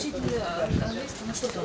исключительно английский, ну что там?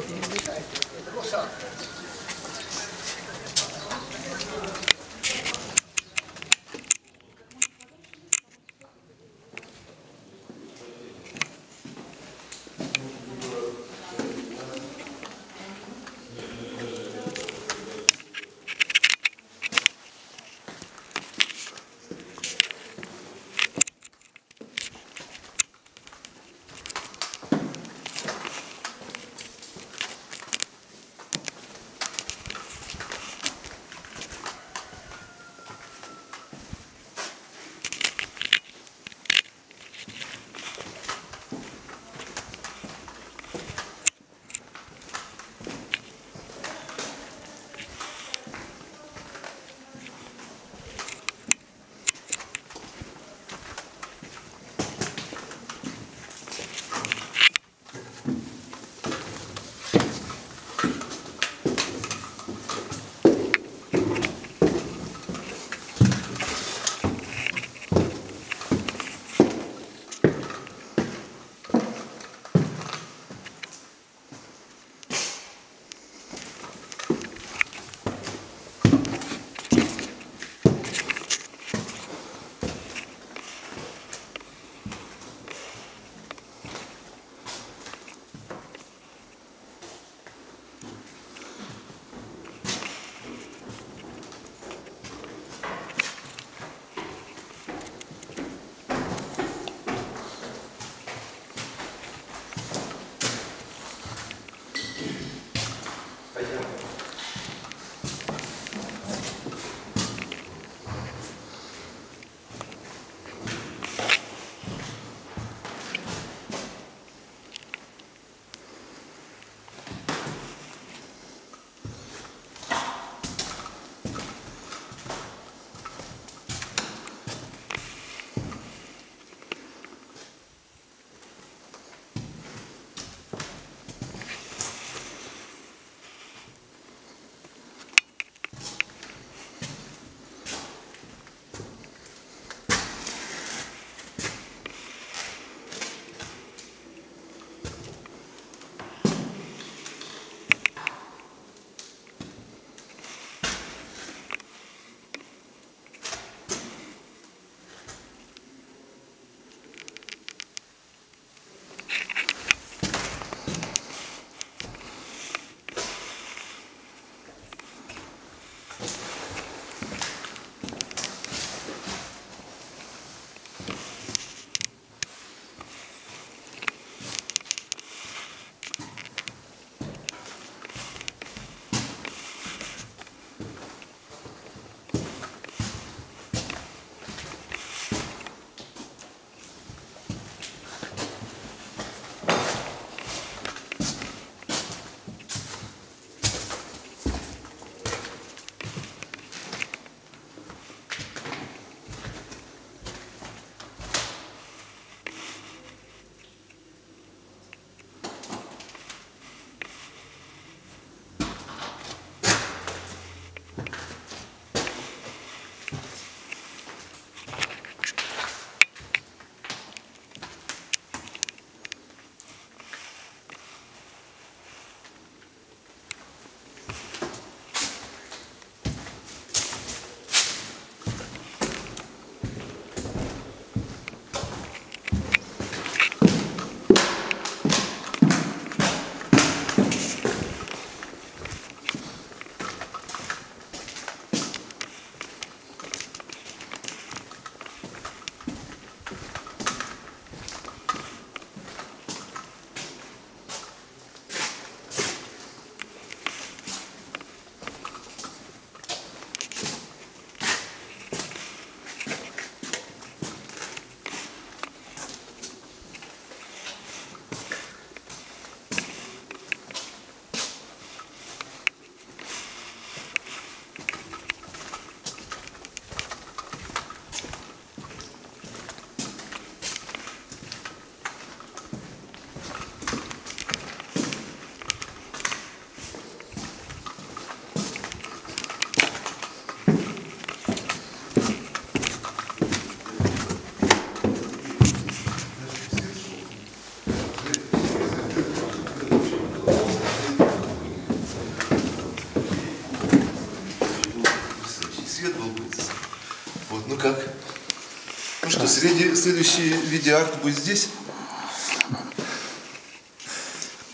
Среди, следующий видеоарт будет здесь?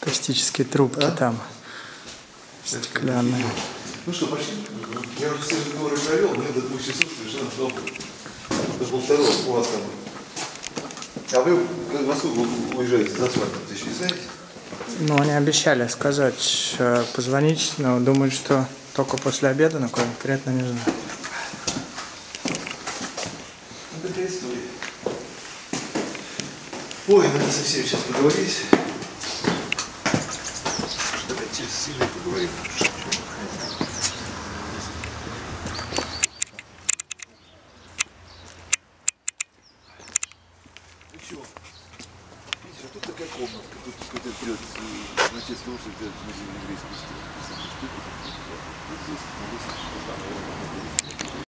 Акустические трубки там. Стеклянные. Ну что, пошли? Я уже все разговоры провел, мне до двух часов совершенно долго. До полвторого у вас там. А вы во сколько уезжаете за свадьбу? Ты еще не знаете? Ну, они обещали сказать, э, позвонить, но думаю, что только после обеда, но конкретно не знаю. Ой, надо со всеми сейчас поговорить. Давайте сильно поговорим.